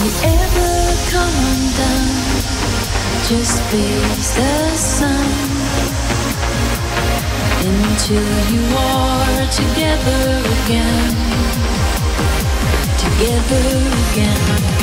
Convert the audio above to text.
you ever come undone, just face the sun. Until you are together again, together again.